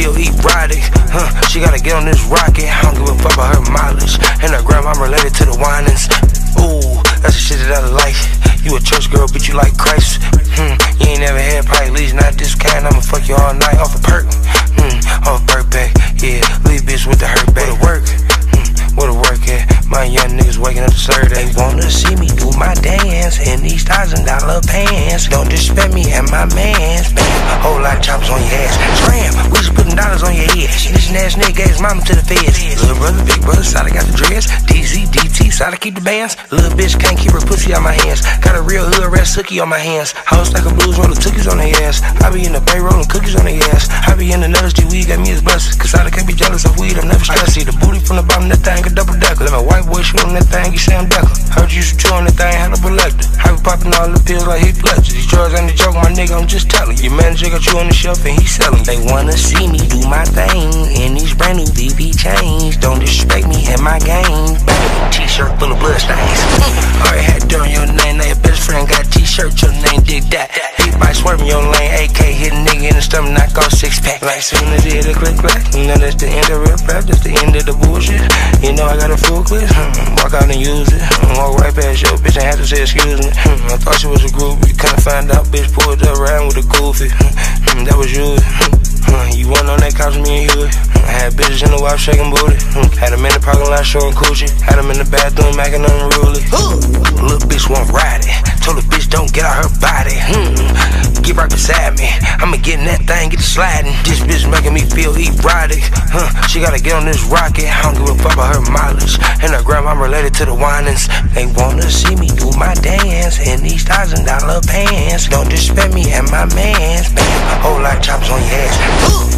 feel erotic. Huh, she gotta get on this rocket. I don't give a fuck about her mileage. And her grandma related to the Winans. Ooh, that's the shit that I like. You a church girl, bitch, you like Christ. Hmm, you ain't never had pie, least not this kind. I'ma fuck you all night off a perk. Hmm, off a perk back. Yeah, leave bitch with the hurt back. A work. Hmm, what a work at. My young niggas waking up serve. They wanna see me do my dance in these thousand dollar pants. Don't disrespect me and my mans. Choppers on your ass. Scram, we just putting dollars on your head. This ass nigga gave his mama to the feds. Little brother, big brother, Sada got the dress. DZ, DT, Sada keep the bands. Little bitch can't keep her pussy out my hands. Got a real hood red Suki on my hands. House like a blues roll cookies on their ass. I be in the bay rolling cookies on their ass. I be in the nutters, G weed got me as blessed. Cause I can't be jealous of weed, I'm never stressed. See the booty from the bottom, that thing a double decker. Let my white boy shoot on that thing, you Sam Decker. Heard you used to chew on that thing, had a selector. Popping all the pills like he Fletcher. These drugs ain't a joke, my nigga, I'm just telling. Your manager got you on the shelf and he selling. They wanna see me do my thing in these brand new VV chains. Don't disrespect me and my game. T-shirt full of blood stains. Already had dirt on your name, now your best friend got T-shirt, your name, dig that. Big bike swerving your lane, AK hit a nigga in the stomach, knock off six pack. Like soon as it hit a click clack, you know that's the end of real rap, that's the end of the bullshit. You know I got a full clip, hmm, walk out and use it. Hmm, walk right past your bitch and have to say excuse me. Hmm, I thought she was a groupie, couldn't find out, bitch pulled up around with a goofy. Hmm, that was you. Hmm, you wasn't on that couch with me and you. Hmm, I had bitches in the wife shaking booty. Hmm, had them in the parking lot showing coochie. Had them in the bathroom macking unruly. I'ma get in that thing, get to sliding. This bitch making me feel erotic. Huh. She gotta get on this rocket. I don't give a fuck about her mileage. And her grandma related to the Winans. They wanna see me do my dance in these thousand dollar pants. Don't disrespect me and my mans. Bam, whole lot of choppers on your ass.